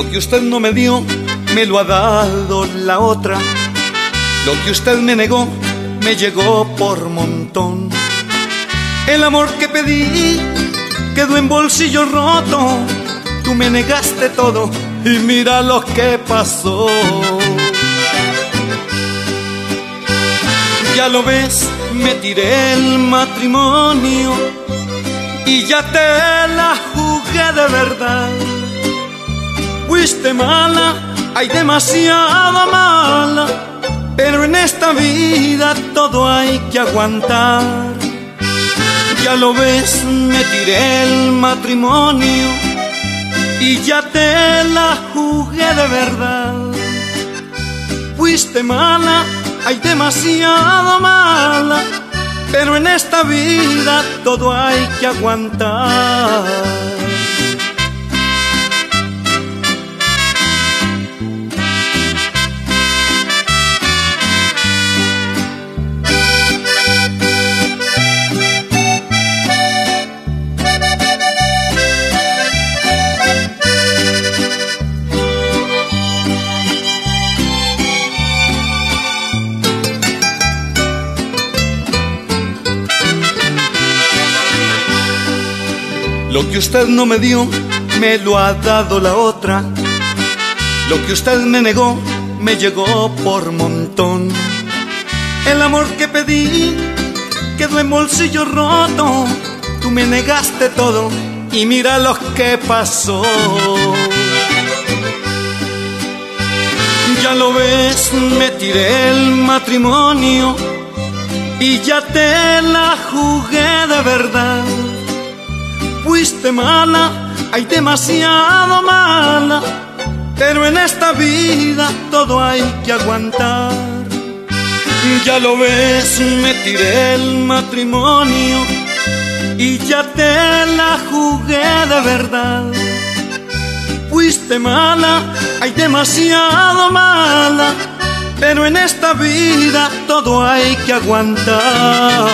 Lo que usted no me dio, me lo ha dado la otra. Lo que usted me negó, me llegó por montón. El amor que pedí quedó en bolsillo roto. Tú me negaste todo y mira lo que pasó. Ya lo ves, me tiré el matrimonio y ya te la jugué de verdad. Fuiste mala, hay demasiada mala, pero en esta vida todo hay que aguantar. Ya lo ves, me tiré el matrimonio y ya te la jugué de verdad. Fuiste mala, hay demasiado mala, pero en esta vida todo hay que aguantar. Lo que usted no me dio, me lo ha dado la otra. Lo que usted me negó, me llegó por montón. El amor que pedí quedó en bolsillo roto. Tú me negaste todo y mira lo que pasó. Ya lo ves, me tiré el matrimonio y ya te la jugué de verdad fuiste mala, hay demasiado mala, pero en esta vida todo hay que aguantar. Ya lo ves, me tiré el matrimonio y ya te la jugué de verdad. Fuiste mala, hay demasiado mala, pero en esta vida todo hay que aguantar.